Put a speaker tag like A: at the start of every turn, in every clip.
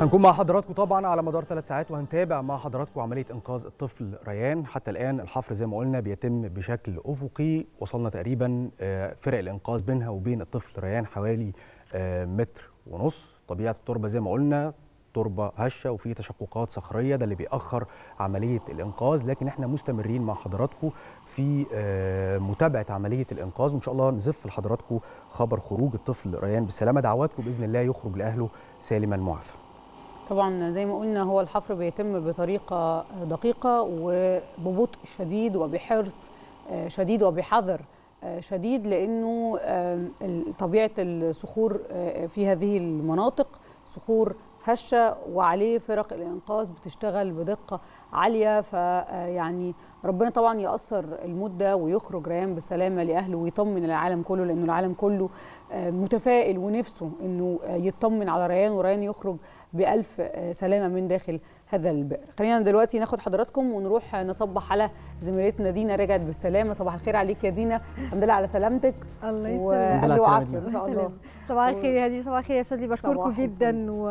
A: هنكون مع حضراتكم طبعا على مدار ثلاث ساعات وهنتابع مع حضراتكم عملية إنقاذ الطفل ريان. حتى الآن الحفر زي ما قلنا بيتم بشكل أفقي. وصلنا تقريبا آه، فرق الإنقاذ بينها وبين الطفل ريان حوالي آه، متر ونص. طبيعة التربة زي ما قلنا تربة هشة وفي تشققات صخرية. ده اللي بيأخر عملية الإنقاذ. لكن إحنا مستمرين مع حضراتكم في آه، متابعة عملية الإنقاذ. وإن شاء الله نزف لحضراتكم خبر خروج الطفل ريان بالسلامه دعواتكم بإذن الله يخرج لأهله سالما معافى.
B: طبعا زي ما قلنا هو الحفر بيتم بطريقة دقيقة وببطء شديد وبحرص آه، شديد وبحذر آه، شديد لأنه طبيعة الصخور آه، في هذه المناطق صخور هشه وعليه فرق الإنقاذ بتشتغل بدقة عالية. فيعني ربنا طبعا يقصر المده ويخرج ريان بسلامة لأهله ويطمن العالم كله لأنه العالم كله آه، متفائل ونفسه إنه آه، يطمن على ريان وريان يخرج بألف آه، سلامة من داخل هذا البئر. خلينا دلوقتي ناخد حضراتكم ونروح نصبح على زميلتنا دينا رجعت بالسلامة. صباح الخير عليك يا دينا. الحمد لله على سلامتك.
C: الله يسلمك.
A: وعافية.
B: إن شاء
C: الله. صباح الخير يا هدي صباح الخير يا شادي. بشكركم جدا و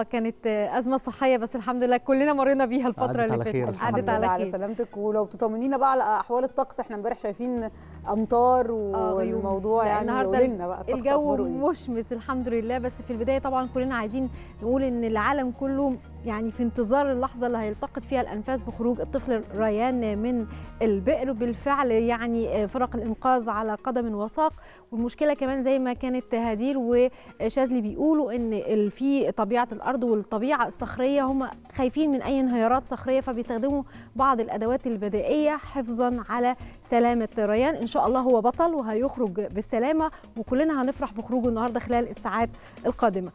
C: آه كانت آه، أزمة صحية بس الحمد لله كلنا مرينا بيها الفترة
A: عدت
C: اللي
A: على
C: فاتت. عدت
B: لله
C: على
B: على
C: خير.
B: سلامتك. ولو تطمنينا بقى على أحوال الطقس إحنا امبارح شايفين أمطار
C: آه،.
B: والموضوع يعني
C: النهاردة
B: قولي لنا بقى الطقس
C: الجو
B: إيه؟
C: مشمس الحمد لله. بس في البداية طبعا كلنا عايزين نقول إن العالم كله يعني في انتظار اللحظة اللي هيلتقط فيها الأنفاس بخروج الطفل ريان من البئر. بالفعل يعني فرق الإنقاذ على قدم وساق. والمشكلة كمان زي ما كانت هدير وشاذلي بيقولوا إن في طبيعة الأرض والطبيعة الصخرية هم خايفين من أي انهيارات صخرية فبيستخدموا بعض الأدوات البدائيه حفظا على سلامة ريان إن شاء الله هو بطل وهيخرج بالسلامة وكلنا هنفرح بخروجه النهارده خلال الساعات القادمة.